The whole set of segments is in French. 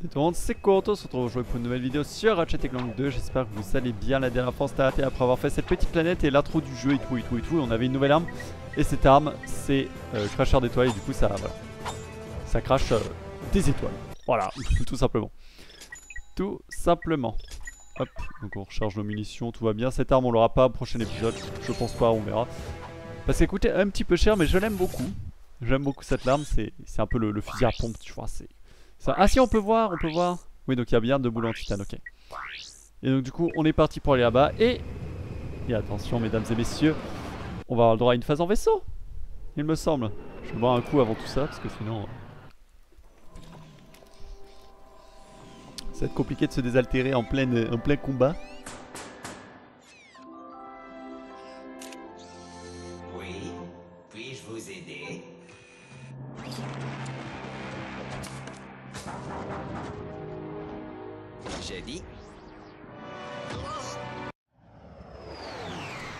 C'est tout le monde, c'est Corentin, on se retrouve aujourd'hui pour une nouvelle vidéo sur Ratchet Clank 2 J'espère que vous allez bien, la dernière fois on arrêté après avoir fait cette petite planète et l'intro du jeu et tout et tout et tout On avait une nouvelle arme. Et cette arme c'est euh, d'étoiles et du coup ça, ça crache euh, des étoiles. Voilà, tout simplement. Tout simplement. Hop, donc on recharge nos munitions, tout va bien. Cette arme on l'aura pas au prochain épisode, je pense pas, on verra. Parce qu'elle coûtait un petit peu cher mais je l'aime beaucoup. J'aime beaucoup cette arme, c'est un peu le, le fusil à pompe tu vois, c'est ah si on peut voir, on peut voir. Oui donc il y a bien deux boules en titane, ok. Et donc du coup on est parti pour aller là-bas et... Et attention mesdames et messieurs, on va avoir le droit à une phase en vaisseau. Il me semble. Je vais boire un coup avant tout ça parce que sinon... Euh, ça va être compliqué de se désaltérer en plein, en plein combat.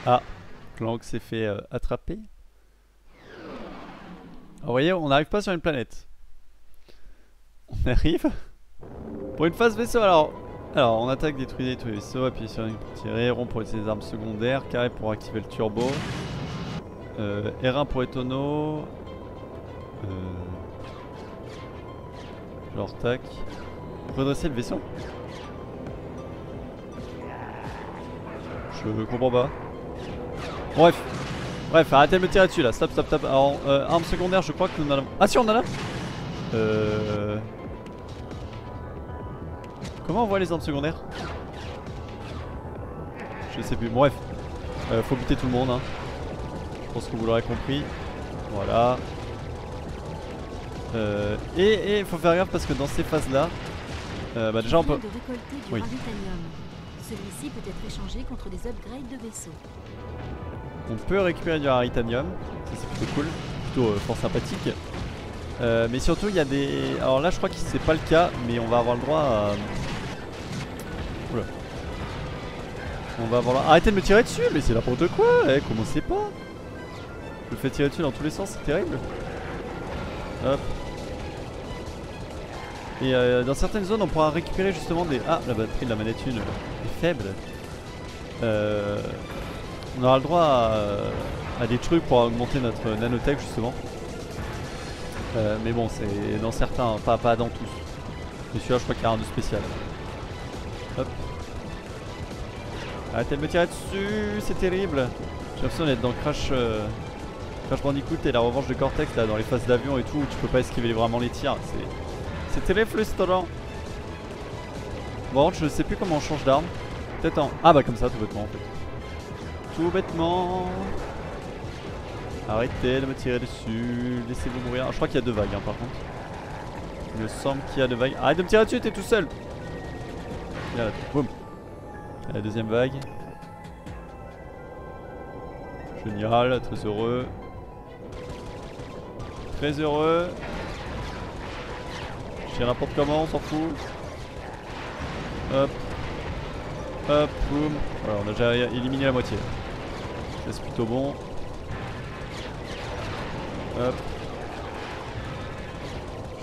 Ah, Clank s'est fait euh, attraper. vous voyez, on n'arrive pas sur une planète. On arrive Pour une phase vaisseau, alors... Alors, on attaque, détruit, détruit vaisseau, appuyer sur une pour tirer, rond pour utiliser des armes secondaires, carré pour activer le turbo, euh, R1 pour les tonneaux, euh, genre tac, redresser le vaisseau Je comprends pas. Bref. Bref, arrêtez de me tirer dessus là. Stop, stop, stop. Alors, euh, arme secondaire, je crois que nous en avons. Ah, si, on en a Euh. Comment on voit les armes secondaires? Je sais plus. Bref. Euh, faut buter tout le monde. Hein. Je pense que vous l'aurez compris. Voilà. Euh, et il faut faire gaffe parce que dans ces phases là, euh, bah déjà on peut. Oui. Celui-ci peut être échangé contre des upgrades de vaisseau. On peut récupérer du Haritanium, ça c'est plutôt cool, plutôt euh, fort sympathique. Euh, mais surtout il y a des... Alors là je crois que c'est pas le cas, mais on va avoir le droit à... Oula. On va avoir le... Arrêtez de me tirer dessus, mais c'est n'importe quoi, eh, commencez pas Je fais tirer dessus dans tous les sens, c'est terrible. Hop. Et euh, dans certaines zones, on pourra récupérer justement des... Ah, la batterie de la manette 1 est faible. Euh, on aura le droit à, des trucs pour augmenter notre nanotech justement. Euh, mais bon, c'est dans certains, pas, pas dans tous. Mais celui-là, je crois qu'il y a un de spécial. Hop. Arrêtez de me tirer dessus, c'est terrible. J'ai l'impression d'être dans Crash, Crash Bandicoot et la revanche de Cortex là, dans les phases d'avion et tout, où tu peux pas esquiver vraiment les tirs. C'est très. Bon, je sais plus comment on change d'arme. Peut-être en... Ah bah comme ça, tout bêtement en fait. Tout bêtement. Arrêtez de me tirer dessus. Laissez-vous mourir. je crois qu'il y a deux vagues hein, par contre. Il me semble qu'il y a deux vagues. Arrête de me tirer dessus, t'es tout seul. Là, boum. La deuxième vague. Génial, très heureux. Très heureux. C'est n'importe comment, on s'en fout. Hop. Hop, boum. Voilà, on a déjà éliminé la moitié. C'est plutôt bon. Hop.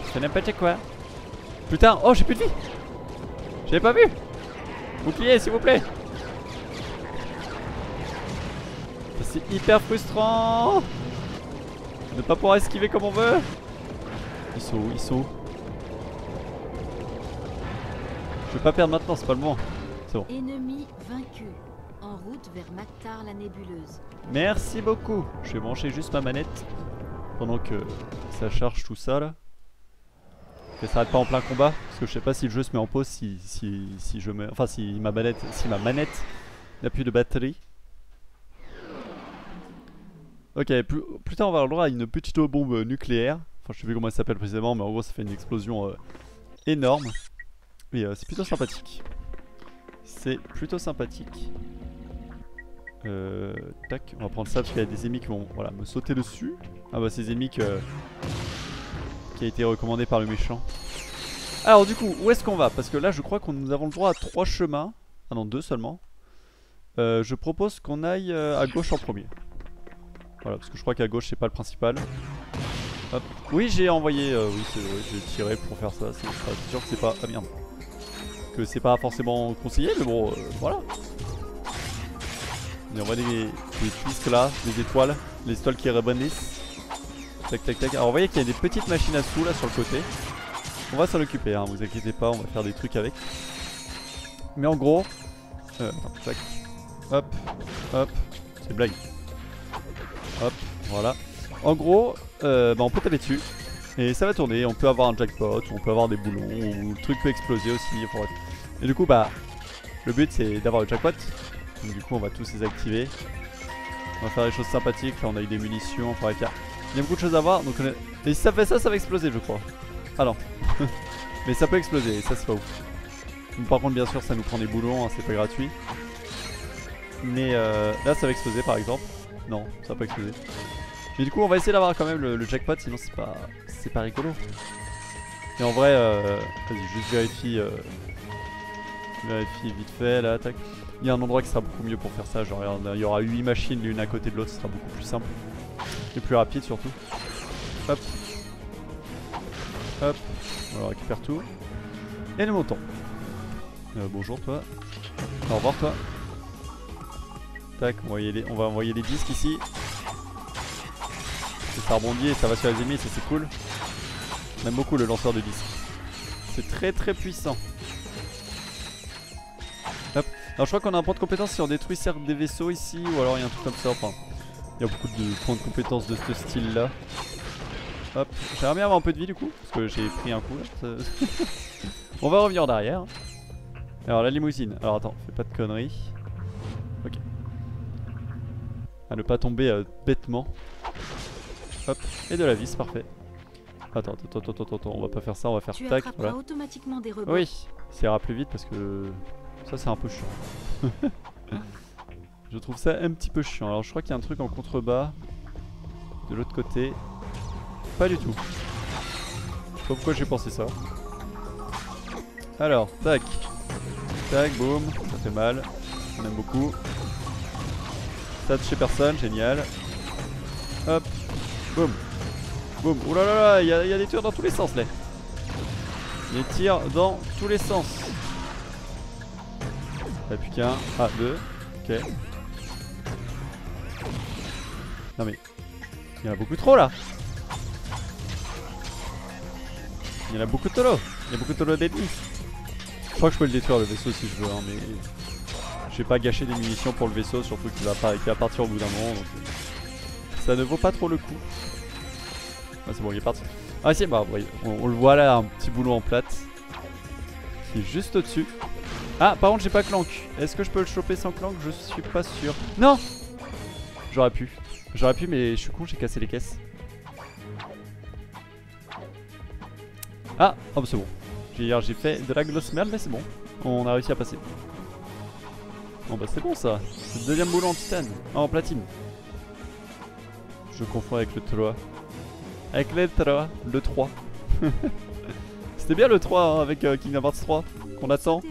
Fais n'importe quoi. Putain, oh j'ai plus de vie J'avais pas vu Bouclier s'il vous plaît C'est hyper frustrant De pas pouvoir esquiver comme on veut Ils sont où? Ils sont où? Je peux pas perdre maintenant, c'est pas le moment. C'est bon. Ennemi vaincu. En route vers Mactar la nébuleuse. Merci beaucoup. Je vais brancher juste ma manette pendant que ça charge tout ça là. Que ça s'arrête pas en plein combat parce que je sais pas si le jeu se met en pause si, si, si je me enfin si ma manette si ma manette n'a plus de batterie. Ok, plus, plus tard on va avoir le droit à une petite bombe nucléaire. Enfin je sais plus comment elle s'appelle précisément mais en gros ça fait une explosion euh, énorme. Oui, euh, c'est plutôt sympathique. C'est plutôt sympathique. Euh, tac, on va prendre ça parce qu'il y a des ennemis qui vont voilà, me sauter dessus. Ah bah ces ennemis qui a été recommandé par le méchant. Alors du coup, où est-ce qu'on va? Parce que là je crois que nous avons le droit à trois chemins. Ah non, deux seulement. Euh, je propose qu'on aille euh, à gauche en premier. Voilà, parce que je crois qu'à gauche c'est pas le principal. Oui, j'ai envoyé, euh, oui, c'est j'ai tiré pour faire ça. C'est sûr que c'est pas. Ah merde. Que c'est pas forcément conseillé, mais bon, euh, voilà. On envoie des, des twists là, des étoiles, les étoiles qui rebondissent. Tac tac tac. Alors, vous voyez qu'il y a des petites machines à sous là sur le côté. On va s'en occuper, hein, vous inquiétez pas, on va faire des trucs avec. Mais en gros, euh, tac. Hop, hop, c'est blague. Hop, voilà. En gros, euh, bah, on peut taper dessus et ça va tourner. On peut avoir un jackpot, on peut avoir des boulons, ou le truc peut exploser aussi. Et du coup, bah, le but c'est d'avoir le jackpot. Donc du coup, on va tous les activer. On va faire des choses sympathiques. Là, on a eu des munitions. Enfin, il y a- beaucoup de choses à voir. Donc, on Et si ça fait ça, ça va exploser, je crois. Ah non. Mais ça peut exploser, ça c'est pas ouf. Par contre, bien sûr, ça nous prend des boulons, hein, c'est pas gratuit. Mais euh, là, ça va exploser par exemple. Non, ça va pas exploser. Mais du coup, on va essayer d'avoir quand même le jackpot, sinon c'est pas, c'est pas rigolo. Et en vrai, euh, vas-y, juste vérifie, euh, vérifie vite fait là, tac. Il y a un endroit qui sera beaucoup mieux pour faire ça. Genre, il y aura 8 machines l'une à côté de l'autre, ce sera beaucoup plus simple et plus rapide surtout. Hop, hop, on récupère tout. Et nous montons. Euh, bonjour toi. Au revoir toi. Tac, on va on va envoyer les disques ici. Ça rebondit et ça va sur les ennemis, ça c'est cool. J'aime beaucoup le lanceur de disques. C'est très très puissant. Hop. Alors je crois qu'on a un point de compétence si on détruit certes des vaisseaux ici ou alors il y a un truc comme ça. Enfin, il y a beaucoup de points de compétence de ce style là. Hop, j'aimerais bien avoir un peu de vie du coup, parce que j'ai pris un coup là. On va revenir en arrière. Alors la limousine, alors attends, fais pas de conneries. Ok. À ne pas tomber euh, bêtement. Hop, et de la vis, parfait. Attends, attends, attends, attends, attends, on va pas faire ça, on va faire Tu tac, voilà. automatiquement des. Oui, ça ira plus vite parce que ça c'est un peu chiant. je trouve ça un petit peu chiant. Alors je crois qu'il y a un truc en contrebas de l'autre côté. Pas du tout. Je sais pas pourquoi j'ai pensé ça. Alors, tac. Tac, boum, ça fait mal. On aime beaucoup. Ça chez personne, génial. Hop, boum. Boum. Ouh là là il y, a- des tirs dans tous les sens là. Les tirs dans tous les sens. A plus qu'un. Ah, deux. Ok. Non mais. Il y en a beaucoup trop là. Il y en a beaucoup de tolo. Il y a beaucoup de tolo d'ennemis. Je crois que je peux le détruire le vaisseau si je veux, hein, mais. Je vais pas gâcher des munitions pour le vaisseau, surtout qu'il va, pas, qu'il va partir au bout d'un moment. donc, euh, Ça ne vaut pas trop le coup. Ah, c'est bon, il est parti. Ah, si, bah, voyez, on, on le voit là, un petit boulot en plate. Qui est juste au-dessus. Ah, par contre, j'ai pas clank. Est-ce que je peux le choper sans clank? Je suis pas sûr. Non J'aurais pu. J'aurais pu, mais je suis con, j'ai cassé les caisses. Ah, oh, bah, c'est bon. J'ai j'ai fait de la grosse merde, mais c'est bon. On a réussi à passer. Bon, bah, c'est bon ça. C'est le deuxième boulot en titane. Ah, en platine. Je confonds avec le 3. Avec le 3. Le 3. C'était bien le 3 hein, avec euh, Kingdom Hearts 3 qu'on attend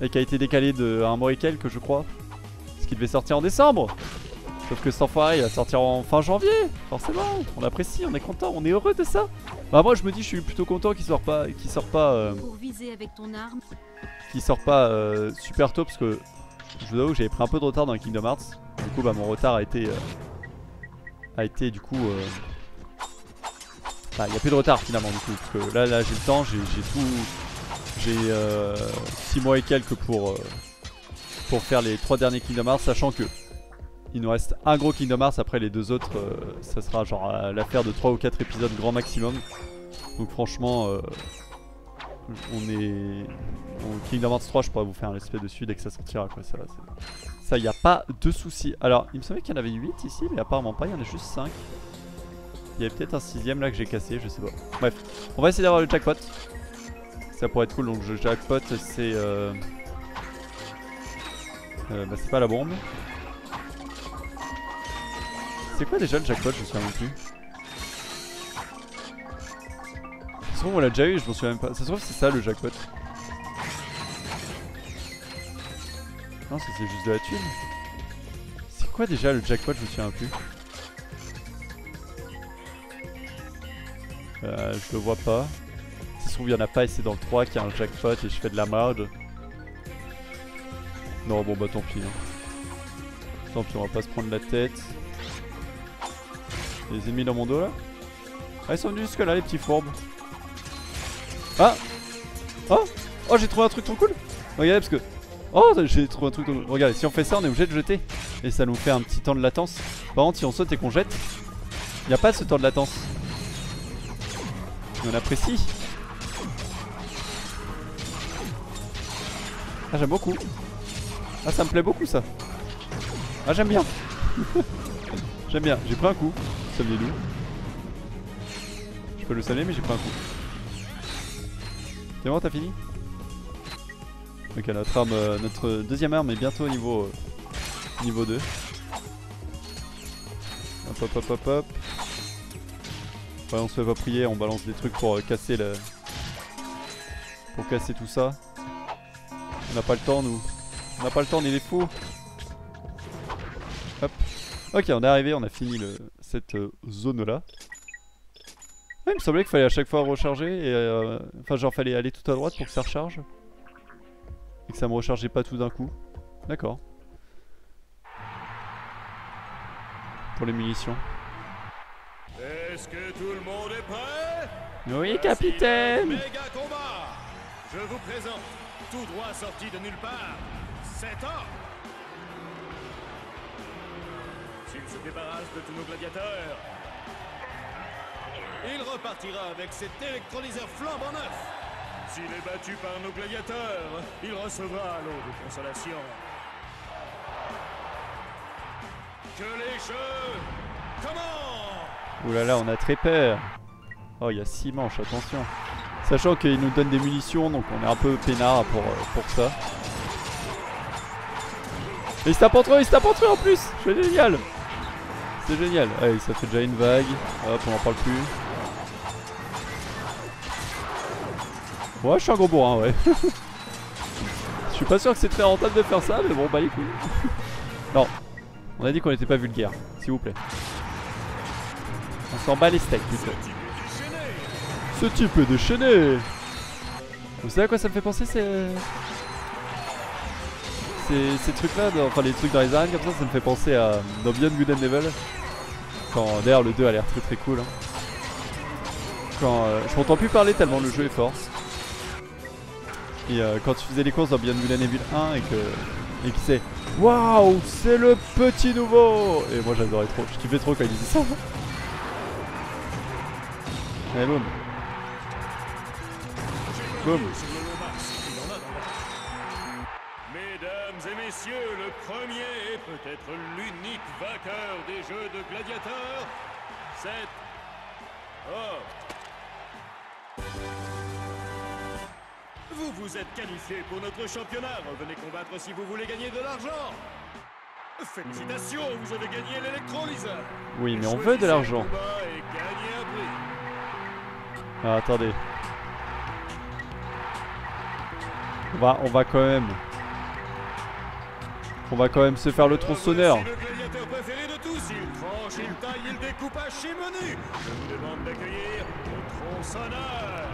et qui a été décalé de un mois et quelques, je crois. Ce qui devait sortir en décembre. Sauf que cet enfoiré, il va sortir en fin janvier. Forcément, on apprécie, on est content, on est heureux de ça. Bah moi, je me dis, je suis plutôt content qu'il sort pas, qu'il sort pas, euh, pour viser avec ton arme. qu'il sort pas euh, super tôt parce que je vous avoue que j'avais pris un peu de retard dans Kingdom Hearts. Du coup, bah mon retard a été, euh, a été du coup. Euh, Bah, il n'y a plus de retard finalement du coup. Parce que là, là j'ai le temps, j'ai tout. J'ai 6 mois et quelques pour, euh, faire les 3 derniers Kingdom Hearts, sachant que il nous reste un gros Kingdom Hearts, après les deux autres, euh, ça sera genre euh, l'affaire de 3 ou 4 épisodes grand maximum. Donc franchement, euh, on est... on- Kingdom Hearts 3, je pourrais vous faire un respect dessus dès que ça sortira. Ça, ça, y a pas de souci. Alors, il me semblait qu'il y en avait 8 ici, mais apparemment pas, il y en a juste 5. Il y avait peut-être un sixième là que j'ai cassé, je sais pas. Bref, on va essayer d'avoir le jackpot. Ça pourrait être cool, donc le jackpot c'est... Euh... euh, bah c'est pas la bombe. C'est quoi déjà le jackpot Je me souviens même plus. Ça se trouve on l'a déjà eu, je m'en souviens même pas. Ça se trouve c'est ça le jackpot. Non, c'est juste de la thune. C'est quoi déjà le jackpot Je me souviens plus. Euh, je le vois pas. Si se trouve, il y en a pas et c'est dans le 3 qu'il y a un jackpot et je fais de la marge. Non, bon bah tant pis. hein. Tant pis, on va pas se prendre la tête. Les ennemis dans mon dos là Ah, ils sont venus jusque là, les petits fourbes. Ah Oh Oh, j'ai trouvé un truc trop cool Regardez, parce que. Oh, j'ai trouvé un truc trop cool. Regardez, si on fait ça, on est obligé de jeter. Et ça nous fait un petit temps de latence. Par contre, si on saute et qu'on jette, il n'y a pas ce temps de latence. On apprécie. Ah, j'aime beaucoup. Ah, ça me plaît beaucoup ça. Ah, j'aime bien. j'aime bien. J'ai pris un coup. Ça vient d'où Je peux le saler, mais j'ai pris un coup. C'est bon, t'as fini? Ok, notre arme, euh, notre deuxième arme est bientôt au niveau, euh, niveau 2. Hop hop hop hop hop. Ouais, on se fait pas prier, on balance des trucs pour euh, casser le. Pour casser tout ça. On n'a pas le temps, nous. On n'a pas le temps, on est des fous. Hop. Ok, on est arrivé, on a fini le, cette euh, zone là. Ouais, il me semblait qu'il fallait à chaque fois recharger et. euh, Enfin, genre, fallait aller tout à droite pour que ça recharge. Et que ça me rechargeait pas tout d'un coup. D'accord. Pour les munitions. Est-ce que tout le monde est prêt? Oui, capitaine. Méga combat. Je vous présente, tout droit sorti de nulle part, cet homme. S'il se débarrasse de tous nos gladiateurs, il repartira avec cet électrolyseur flambant neuf. S'il est battu par nos gladiateurs, il recevra l'eau de consolation. Que les jeux commencent Ouh là là, on a très peur. Oh, il y a 6 manches, attention. Sachant qu'il nous donne des munitions, donc on est un peu peinard pour, euh, pour ça. Et il se tape entre eux, il se tape entre eux en plus C'est génial C'est génial. Allez, ça fait déjà une vague. Hop, on en parle plus. Ouais, je suis un gros bourrin, ouais. Je suis pas sûr que c'est très rentable de faire ça, mais bon, bah les couilles. non, on a dit qu'on n'était pas vulgaire, s'il vous plaît. On s'en bat les steaks plutôt. Ce type est déchaîné Vous savez à quoi ça me fait penser ces... Ces, trucs là, enfin les trucs dans les arènes comme ça, ça me fait penser à dans Beyond Good and Evil. Quand d'ailleurs le 2 a l'air très très cool. hein. Quand euh, je m'entends plus parler tellement le jeu est fort. Et euh, quand tu faisais les courses dans Beyond Good and Evil 1 et que et qui c'est Waouh, c'est le petit nouveau Et moi j'adorais trop, je kiffais trop quand il disait ça. Boum. Boum. la- Mesdames et messieurs, le premier et peut-être l'unique vainqueur des jeux de gladiateurs, c'est... Oh Vous vous êtes qualifié pour notre championnat, revenez combattre si vous voulez gagner de l'argent Félicitations, vous avez gagné l'électrolyseur Oui, mais on veut de l'argent. Ah, attendez. On va, on va quand même. On va quand même se faire le tronçonneur.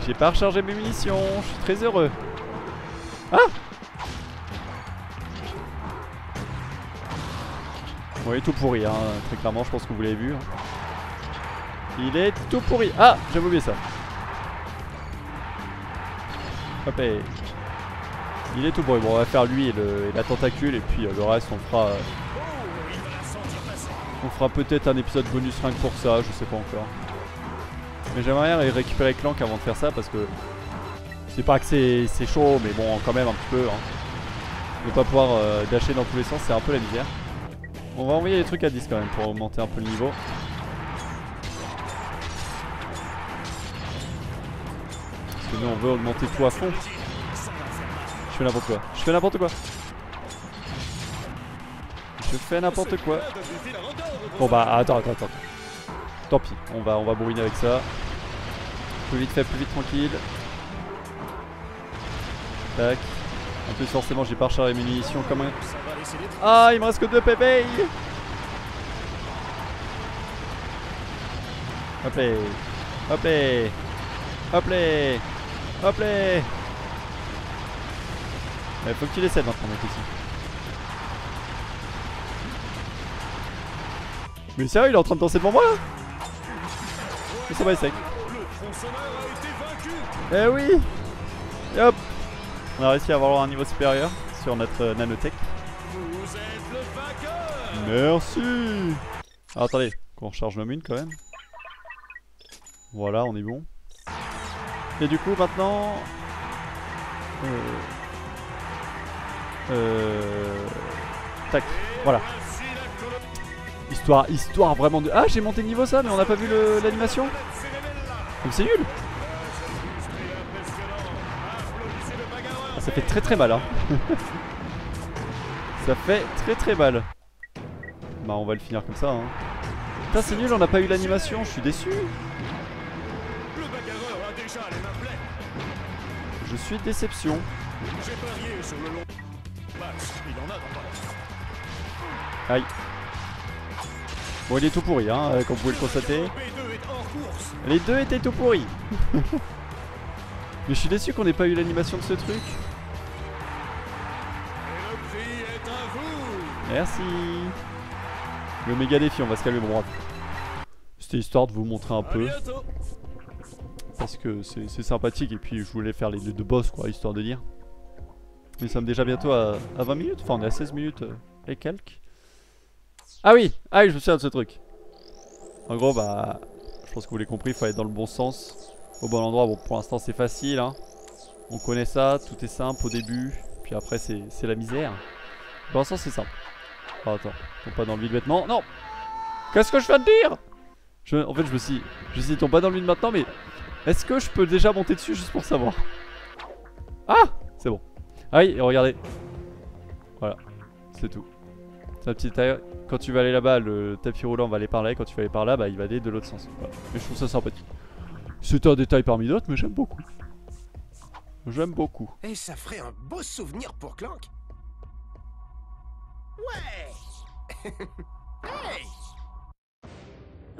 J'ai pas rechargé mes munitions, je suis très heureux. Ah Bon, il est tout pourri, hein, très clairement, je pense que vous l'avez vu. hein. Il est tout pourri. Ah, j'avais oublié ça. Hop, et... Il est tout pourri. Bon, on va faire lui et, la tentacule, et puis euh, le reste, on fera, euh, on fera peut-être un épisode bonus rien pour ça, je sais pas encore. Mais j'aimerais bien récupérer Clank avant de faire ça parce que c'est pas que c'est chaud, mais bon, quand même un petit peu. Hein. Ne pas pouvoir euh, dasher dans tous les sens, c'est un peu la misère. On va envoyer les trucs à 10 quand même pour augmenter un peu le niveau. Nous on veut augmenter tout à fond. Je fais n'importe quoi. Je fais n'importe quoi. Je fais n'importe quoi. Bon bah attends, attends, attends. Tant pis, on va, on va bourriner avec ça. Plus vite fait, plus vite tranquille. Tac. En plus forcément j'ai pas rechargé mes munitions comme un... Ah il me reste que deux pépés Hop là. Hop les Hop les Hop les Il faut que tu les cèdes maintenant mec ici. Mais sérieux il est en train de danser devant moi là? Et ça va sec. Eh oui hop On a réussi à avoir un niveau supérieur sur notre euh, nanotech. Merci Alors attendez, qu'on recharge nos mines quand même. Voilà, on est bon. Et du coup maintenant... Euh... Euh... Tac, voilà. Histoire, histoire vraiment de... Ah j'ai monté niveau ça, mais on n'a pas vu l'animation. C'est nul. Ah, Ça fait très très mal hein. Ça fait très très mal. Bah on va le finir comme ça hein. Putain c'est nul on n'a pas eu l'animation, je suis déçu Je suis déception. Aïe. Bon il est tout pourri hein, euh, comme vous pouvez le constater. B2 est hors course Les deux étaient tout pourris. Mais je suis déçu qu'on n'ait pas eu l'animation de ce truc. Merci. Le méga défi, on va se calmer, bon. C'était histoire de vous montrer un peu, parce que c'est sympathique, et puis je voulais faire les deux de boss, quoi, histoire de dire. Nous sommes déjà bientôt à, à 20 minutes, enfin on est à 16 minutes euh, et quelques. Ah oui Ah oui, je me souviens de ce truc. En gros, bah, je pense que vous l'avez compris, il faut être dans le bon sens, au bon endroit. Bon, pour l'instant c'est facile, hein. On connaît ça, tout est simple au début, puis après c'est la misère. Pour l'instant c'est simple. Oh, attends, tombe pas dans le vide bêtement. Non Qu'est-ce que je viens de dire? En fait, je me suis je me suis tombe pas dans le vide maintenant, mais est-ce que je peux déjà monter dessus juste pour savoir? Ah C'est bon. Ah oui, regardez. Voilà, c'est tout. C'est un petit taille. Quand tu vas aller là-bas, le tapis roulant va aller par là, et quand tu vas aller par là, bah, il va aller de l'autre sens. Mais je trouve ça sympathique. C'est un détail parmi d'autres, mais j'aime beaucoup. J'aime beaucoup. Et ça ferait un beau souvenir pour Clank. Ouais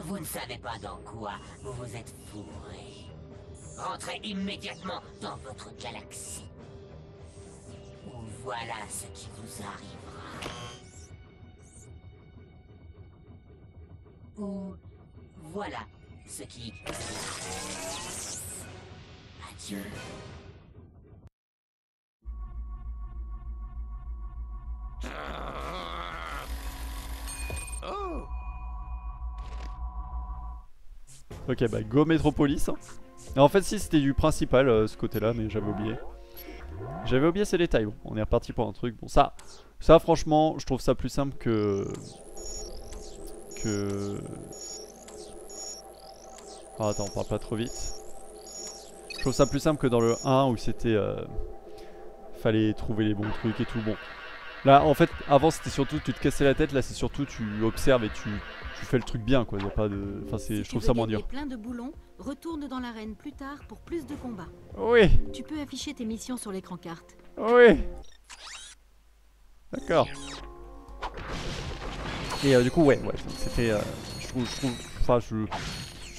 Vous ne savez pas dans quoi vous vous êtes fourré. Rentrez immédiatement dans votre galaxie. Ou voilà ce qui vous arrivera. Ou voilà ce qui... Adieu. Ok, bah go Metropolis. hein. En fait, si c'était du principal euh, ce côté-là, mais j'avais oublié. J'avais oublié ces détails. Bon, on est reparti pour un truc. Bon, ça, ça franchement, je trouve ça plus simple que. Que. Ah, attends, on parle pas trop vite. Je trouve ça plus simple que dans le 1 où c'était. euh, Fallait trouver les bons trucs et tout. Bon. Là, en fait, avant c'était surtout tu te cassais la tête. Là, c'est surtout tu observes et tu, tu fais le truc bien, quoi. Y a pas de. Enfin, Si je trouve ça moins dur. plein de boulons, retourne dans l'arène plus tard pour plus de combats. Oui. Tu peux afficher tes missions sur l'écran carte. Oui. D'accord. Et euh, du coup, ouais, ouais, c'était. euh, je trouve, je trouve, enfin, je,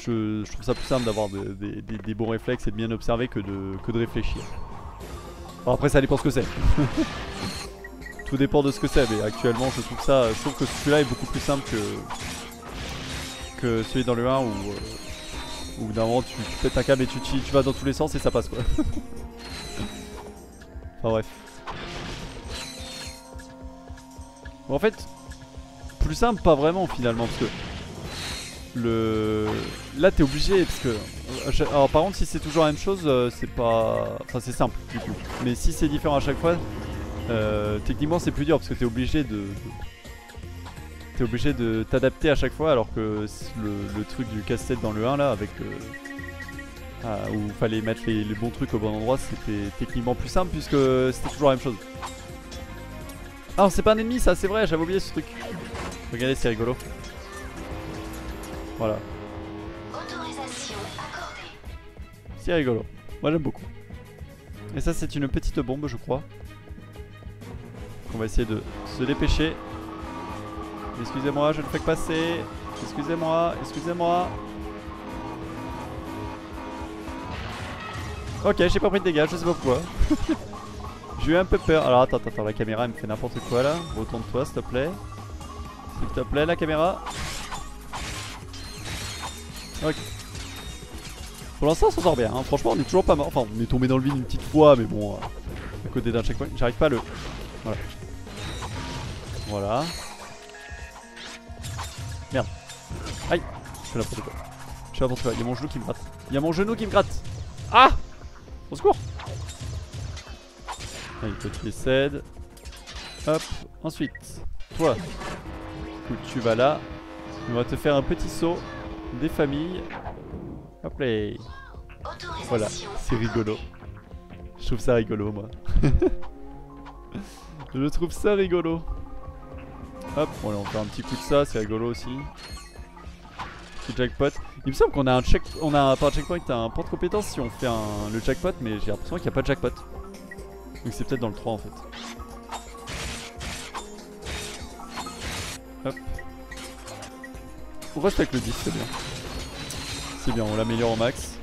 je, je trouve ça plus simple d'avoir de- des- des- des bons réflexes et de bien observer que de, que de réfléchir. Bon, après, ça dépend ce que c'est. Tout dépend de ce que c'est, mais actuellement, je trouve ça, je trouve que celui-là est beaucoup plus simple que celui dans le 1 où, euh, où d'un moment tu, tu pètes un câble et tu, vas dans tous les sens et ça passe quoi. enfin bref. En fait, plus simple, pas vraiment finalement, parce que le là t'es obligé parce que euh, alors par contre si c'est toujours la même chose euh, c'est pas enfin c'est simple du coup mais si c'est différent à chaque fois euh, techniquement c'est plus dur parce que t'es obligé de t'es obligé de t'adapter à chaque fois alors que le, le truc du casse-tête dans le 1 là avec euh, ah, où fallait mettre les, les bons trucs au bon endroit c'était techniquement plus simple puisque c'était toujours la même chose. Ah c'est pas un ennemi ça c'est vrai j'avais oublié ce truc. Regardez c'est rigolo. Voilà. C'est rigolo. Moi j'aime beaucoup. Et ça c'est une petite bombe je crois on va essayer de se dépêcher excusez-moi je ne fais que passer excusez-moi excusez-moi Ok, j'ai pas pris de dégâts, je sais pas pourquoi. j'ai eu un peu peur. Alors attends, attends, la caméra elle me fait n'importe quoi là. Retourne-toi s'il te plaît. S'il te plaît, la caméra. Ok. Pour l'instant, on s'en sort bien. hein. Franchement, on est toujours pas mort. Enfin, on est tombé dans le vide une petite fois, mais bon, euh, à côté d'un checkpoint, j'arrive pas à le. Voilà. Voilà. Merde. Aïe. Je fais n'importe quoi. Je fais n'importe quoi. Il y a mon genou qui me gratte. Il y a mon genou qui me gratte. Ah Au secours Allez, toi tu les cèdes. Hop. Ensuite, toi. Écoute, tu vas là. On va te faire un petit saut des familles. Hop là. Voilà, c'est rigolo. Je trouve ça rigolo, moi. Je trouve ça rigolo. Hop, on fait un petit coup de ça, c'est rigolo aussi. Petit jackpot. Il me semble qu'on a un check, on a pas un checkpoint, un point de compétence si on fait un, le jackpot, mais j'ai l'impression qu'il n'y a pas de jackpot. Donc c'est peut-être dans le 3 en fait. Hop. On reste avec le 10, c'est bien. C'est bien, on l'améliore au max.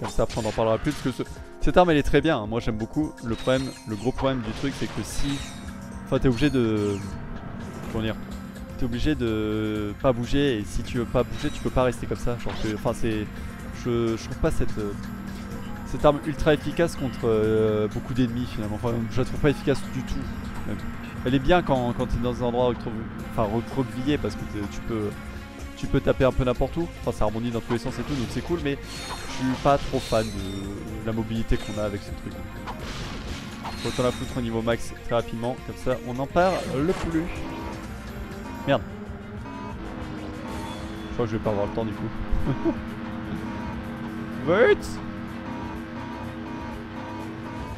Comme ça après on en parlera plus parce que ce- cette arme elle est très bien, hein. moi j'aime beaucoup. Le problème, le gros problème du truc c'est que si... Enfin t'es obligé de... Comment dire T'es obligé de pas bouger et si tu veux pas bouger tu peux pas rester comme ça. Genre Enfin c'est... Je, je trouve pas cette... euh, Cette arme ultra efficace contre euh, beaucoup d'ennemis finalement. Enfin je la trouve pas efficace du tout. Elle est bien quand, quand t'es dans un endroit enfin, recroquevillé parce que tu peux... Tu peux taper un peu n'importe où, enfin ça harmonie dans tous les sens et tout donc c'est cool mais je suis pas trop fan de la mobilité qu'on a avec ce truc. Autant la foutre au niveau max très rapidement, comme ça on en parle le plus. Merde. Je crois que je vais pas avoir le temps du coup. Wait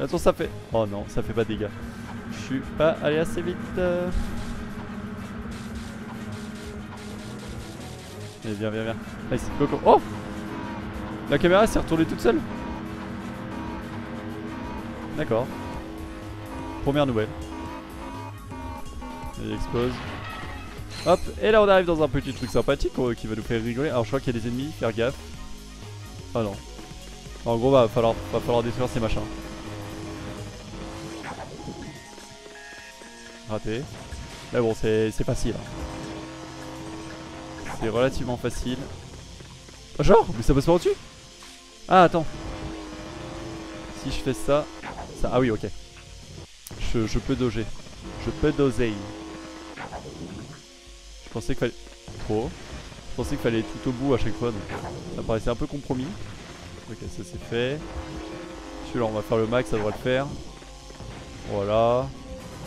Attends ça fait... Oh non, ça fait pas de dégâts. Je suis pas allé assez vite. Allez viens, viens, viens. Nice, go. Oh La caméra s'est retournée toute seule D'accord. Première nouvelle. Elle explose. Hop, et là on arrive dans un petit truc sympathique euh, qui va nous faire rigoler. Alors je crois qu'il y a des ennemis, faire gaffe. Ah non. En gros va falloir, va falloir détruire ces machins. Raté. Mais bon c'est c'est facile. hein. C'est relativement facile. Ah, Genre Mais ça passe pas au-dessus? Ah attends. Si je fais ça, ça... Ah oui ok. Je, peux doger. Je peux doser. Je pensais qu'il fallait... Trop. Je pensais qu'il fallait tout au bout à chaque fois ça paraissait un peu compromis. Ok ça c'est fait. Celui-là on va faire le max, ça devrait le faire. Voilà.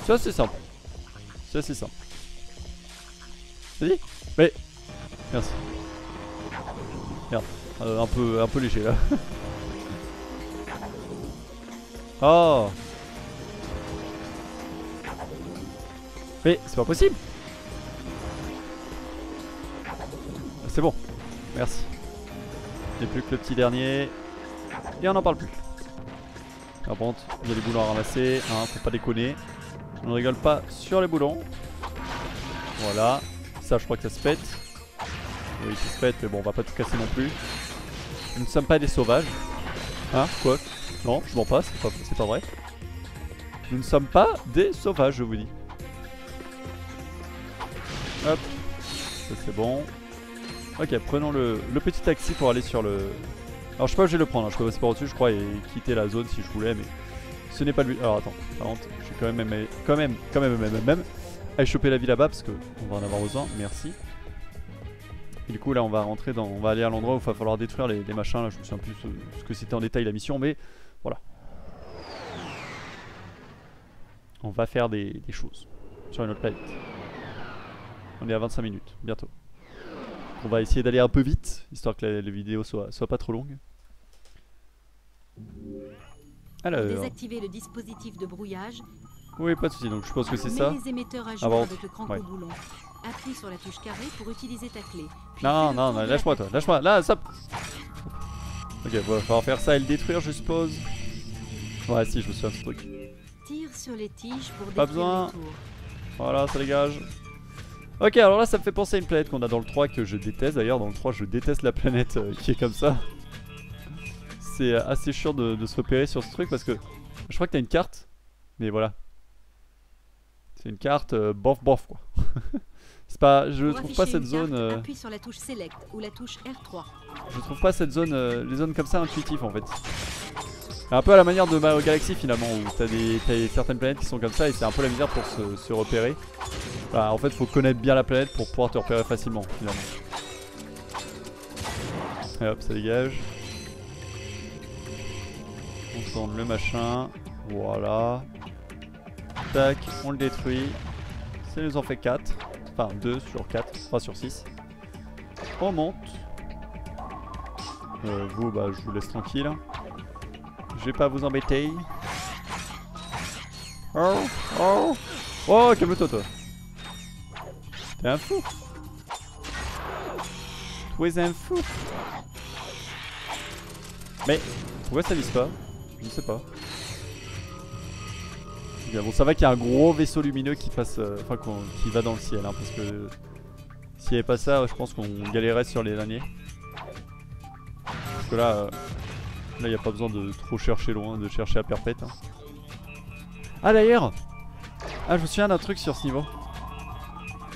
Ça c'est simple. Ça c'est simple. Vas-y Mais... Merci. Merde. Euh, un, peu, un peu léger là. oh Mais c'est pas possible C'est bon. Merci. Il n'y a plus que le petit dernier. Et on n'en parle plus. Par contre, il y a des boulons à ramasser. Hein, faut pas déconner. On ne rigole pas sur les boulons. Voilà. Ça, je crois que ça se pète. Oui, ça se pète, mais bon, on va pas tout casser non plus. Nous ne sommes pas des sauvages. Hein Quoi? Non, je m'en passe, c'est pas, c'est pas vrai. Nous ne sommes pas des sauvages, je vous dis. C'est bon. Ok, prenons le, petit taxi pour aller sur le... Alors, je sais pas où je vais le prendre. hein. Je peux passer par au-dessus, je crois, et quitter la zone si je voulais, mais ce n'est pas but. Alors, attends. Par contre, je suis quand même, quand même, quand même, même, même, aller choper la vie là-bas parce que on va en avoir besoin. Merci. Et du coup là on va rentrer dans. On va aller à l'endroit où il va falloir détruire les, machins là, je me souviens plus ce, que c'était en détail la mission, mais voilà. On va faire des choses sur une autre planète. On est à 25 minutes, bientôt. On va essayer d'aller un peu vite, histoire que la, la vidéo soit, soit pas trop longue. Alors, Désactiver le dispositif de brouillage. oui pas de soucis, donc je pense que c'est ça. les émetteurs à jour bon, avec le crank ouais. au boulon. Appuie sur la touche carré pour utiliser ta clé. Puis Non, non, non, lâche-moi toi, lâche-moi, là, stop Ok, va falloir faire ça et le détruire, je suppose. Ouais, si, je me souviens de ce truc. Tire sur les tiges pour Pas besoin. Voilà, ça dégage. Ok, alors là, ça me fait penser à une planète qu'on a dans le 3 que je déteste. D'ailleurs, dans le 3, je déteste la planète euh, qui est comme ça. C'est c'est assez chiant de, de se repérer sur ce truc parce que je crois que t'as une carte, mais voilà. C'est une carte euh, bof bof quoi. c'est pas, je Pour trouve pas cette carte, zone, euh, Appuie sur la touche Select ou la touche R3. je trouve pas cette zone, euh, les zones comme ça intuitives en fait. Un peu à la manière de Mario Galaxy finalement où t'as des, certaines planètes qui sont comme ça et c'est un peu la misère pour se, se repérer. Bah, en fait faut connaître bien la planète pour pouvoir te repérer facilement finalement. Et hop ça dégage. On tourne le machin. Voilà. Tac, on le détruit. Ça nous en fait 4. Enfin 2 sur 4, 3 sur 6. On monte. Euh, vous, bah je vous laisse tranquille. Je vais pas vous embêter. Oh, oh, oh, calme-toi toi. T'es un fou. Tu es un fou. Mais pourquoi ça vise pas? Je ne sais pas. Bon, ça va qu'il y a un gros vaisseau lumineux qui passe, euh, enfin qui va dans le ciel, hein, parce que s'il n'y avait pas ça, je pense qu'on galérait sur les derniers. Parce que là, euh, là, il a pas besoin de trop chercher loin, de chercher à perpète. hein. Ah d'ailleurs, ah je me souviens d'un truc sur ce niveau.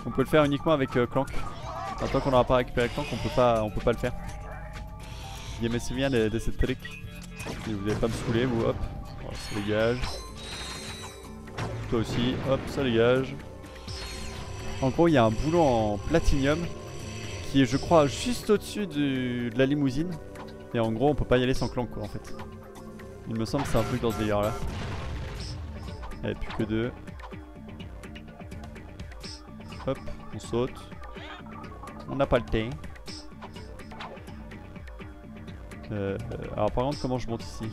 On peut le faire uniquement avec euh, Clank. Enfin, tant qu'on n'aura pas récupéré Clank, on peut pas, on peut pas le faire. Je me souviens de, de cette trick. Vous allez pas me saouler, vous, hop. Voilà, ça dégage. Toi aussi, hop, ça dégage. En gros, il y a un boulot en platinium qui est, je crois, juste au-dessus de la limousine. Et en gros, on peut pas y aller sans clank, quoi, en fait. Il me semble que c'est un truc dans ce délire-là. Il n'y a plus que deux. Hop, on saute. On n'a pas le temps. Euh, alors par contre, comment je monte ici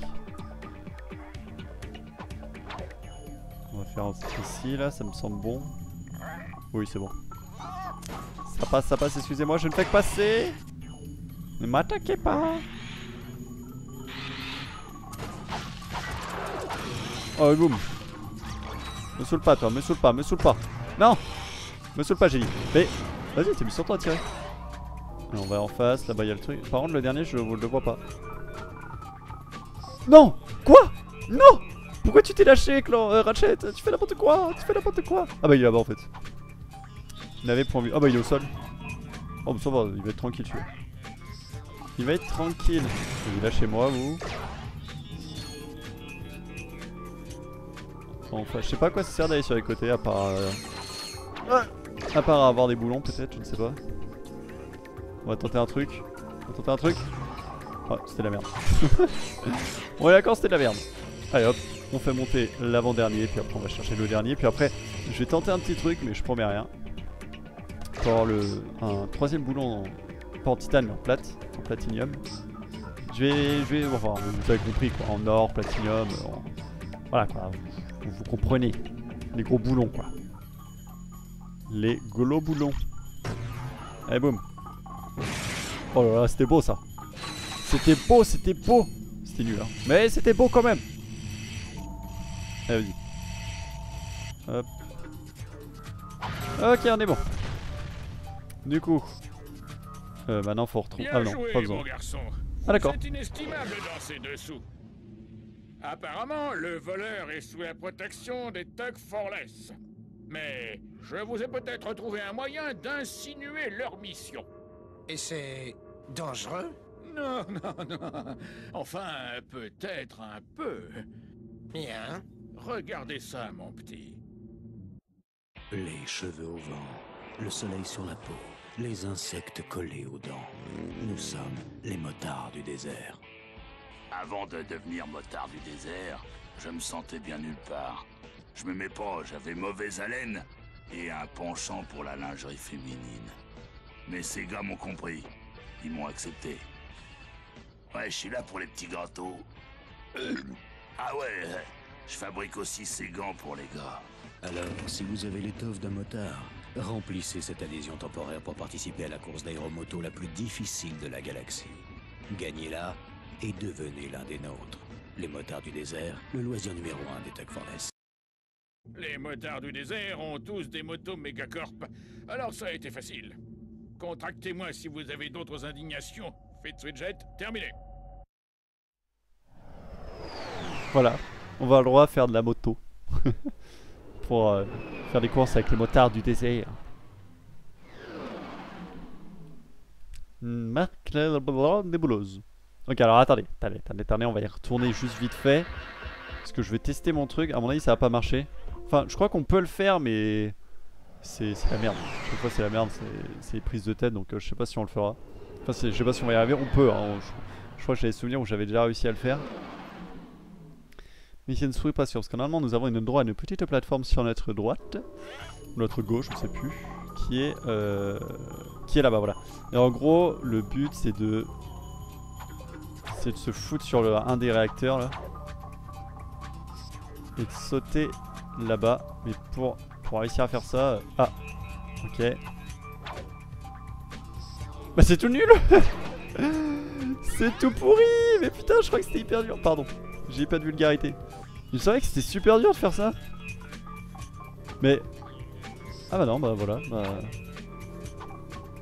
On va faire un ici, là, ça me semble bon. Oui, c'est bon. Ça passe, ça passe, excusez-moi, je ne fais que passer Ne m'attaquez pas Oh, boum Me saoule pas, toi, me saoule pas, me saoule pas Non Me saoule pas, j'ai Mais, vas-y, t'es mis sur toi à tirer on va en face, là-bas il y a le truc. Par contre, le dernier, je le vois pas. Non Quoi? Non Pourquoi tu t'es lâché, Clan euh, Ratchet? Tu fais n'importe quoi Tu fais n'importe quoi Ah bah il est là-bas en fait. Il avait pour lui. Ah bah il est au sol. Oh bah ça va, il va être tranquille celui-là. Il va être tranquille. Vas-y, lâchez-moi vous. Je sais pas quoi ça sert d'aller sur les côtés à part... euh, À part avoir des boulons peut-être, je ne sais pas. On va tenter un truc. On va tenter un truc. Oh, c'était la merde. on est d'accord, c'était de la merde. Allez hop, on fait monter l'avant-dernier, puis après on va chercher le dernier, puis après je vais tenter un petit truc, mais je promets rien. Pour le, un troisième boulon, en, pas en titane, mais en plate, en platinium. Je vais, je vais, enfin, vous avez compris quoi, en or, platinium, en- voilà quoi, vous, comprenez. Les gros boulons quoi. Les gros boulons. Allez boum. Oh là là, c'était beau ça. C'était beau, c'était beau. C'était nul, hein. Mais c'était beau quand même. Allez, vas-y. Hop. Ok, on est bon. Du coup. Euh, maintenant, faut retrouver. Ah non, joué, pas besoin. Ah, d'accord. C'est inestimable dans ces dessous. Apparemment, le voleur est sous la protection des Tug Forless. Mais je vous ai peut-être trouvé un moyen d'insinuer leur mission. Et c'est dangereux? Non, non, non. Enfin, peut-être un peu. Bien. Regardez ça, mon petit. Les cheveux au vent, le soleil sur la peau, les insectes collés aux dents. Nous sommes les motards du désert. Avant de devenir motard du désert, je me sentais bien nulle part. Je m'aimais pas, j'avais mauvaise haleine et un penchant pour la lingerie féminine. Mais ces gars m'ont compris. Ils m'ont accepté. Ouais, je suis là pour les petits gâteaux. Ah ouais, je fabrique aussi ces gants pour les gars. Alors, si vous avez l'étoffe d'un motard, remplissez cette adhésion temporaire pour participer à la course d'aéromoto la plus difficile de la galaxie. Gagnez-la et devenez l'un des nôtres. Les motards du désert, le loisir numéro un des Tug Forless. Les motards du désert ont tous des motos mégacorp. Alors ça a été facile. Contractez-moi si vous avez d'autres indignations. Faites Switchjet, terminé. Voilà, on va avoir le droit à faire de la moto. Pour euh, faire des courses avec les motards du désert. La nébuleuse. Ok, alors attendez, attendez, attendez, attendez, on va y retourner juste vite fait. Parce que je vais tester mon truc. À mon avis, ça va pas marcher. Enfin, je crois qu'on peut le faire, mais c'est la merde. Chaque fois, c'est la merde, c'est- prise de tête, donc euh, je sais pas si on le fera. Enfin, je sais pas si on va y arriver. On peut, hein. je, je crois que j'ai des souvenirs où j'avais déjà réussi à le faire. Mais a une souris pas sûr, parce que normalement, nous avons une droite, une petite plateforme sur notre droite, ou notre gauche, je sais plus, qui est, euh, qui est là-bas, voilà. Et en gros, le but, c'est de, c'est de se foutre sur le, un des réacteurs là et de sauter là-bas. Mais pour, pour réussir à faire ça, euh, ah, ok. Bah c'est tout nul C'est tout pourri Mais putain, je crois que c'était hyper dur. Pardon, j'ai pas de vulgarité. Je savais que c'était super dur de faire ça. Mais... Ah bah non, bah voilà, bah...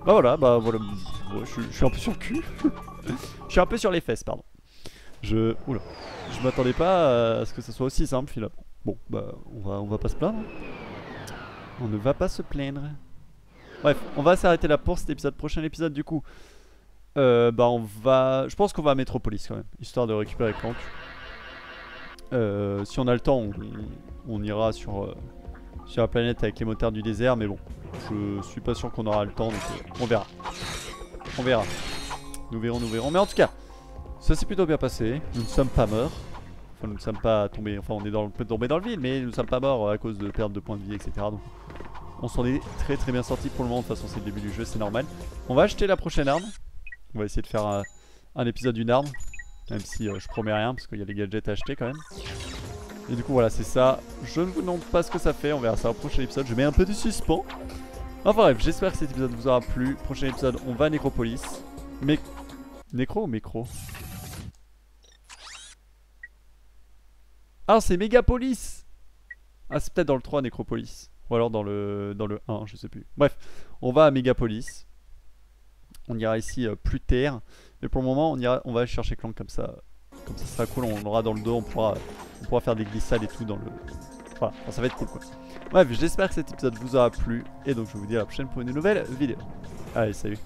Bah voilà, bah voilà. Suis- je suis un peu sur le cul. je suis un peu sur les fesses, pardon. Je... Oula. Je m'attendais pas à ce que ça soit aussi simple finalement. Bon, bah on va, on va pas se plaindre. On ne va pas se plaindre. Bref, on va s'arrêter là pour cet épisode. Prochain épisode du coup. Euh, bah on va... Je pense qu'on va à Metropolis quand même. Histoire de récupérer Clank. Euh, si on a le temps, on, ira sur, euh, sur la planète avec les motards du désert. Mais bon, je suis pas sûr qu'on aura le temps. Donc euh, on verra. On verra. Nous verrons, nous verrons. Mais en tout cas, ça s'est plutôt bien passé. Nous ne sommes pas morts. Enfin, nous ne sommes pas tombés. Enfin, on est dans, peut tomber dans le vide, mais nous ne sommes pas morts à cause de perte de points de vie, etc. Donc, on s'en est très très bien sorti pour le moment. De toute façon, c'est le début du jeu, c'est normal. On va acheter la prochaine arme. On va essayer de faire un, un épisode d'une arme. Même si euh, je promets rien, parce qu'il y a les gadgets à acheter quand même. Et du coup, voilà, c'est ça. Je ne vous demande pas ce que ça fait. On verra ça au prochain épisode. Je mets un peu de suspens. Enfin bref, j'espère que cet épisode vous aura plu. Prochain épisode, on va à Nécropolis. Mais. Nécro ou mécro Ah, c'est Mégapolis Ah, c'est peut-être dans le 3 Nécropolis. Ou alors dans le, dans le 1, je sais plus. Bref, on va à Mégapolis. On ira ici euh, plus terre. Mais pour le moment, on, ira, on va chercher Clank comme ça. Comme ça, sera cool. On l'aura dans le dos. On pourra, on pourra faire des glissades et tout dans le. Voilà, ça va être cool quoi. Bref, j'espère que cet épisode vous aura plu. Et donc, je vous dis à la prochaine pour une nouvelle vidéo. Allez, salut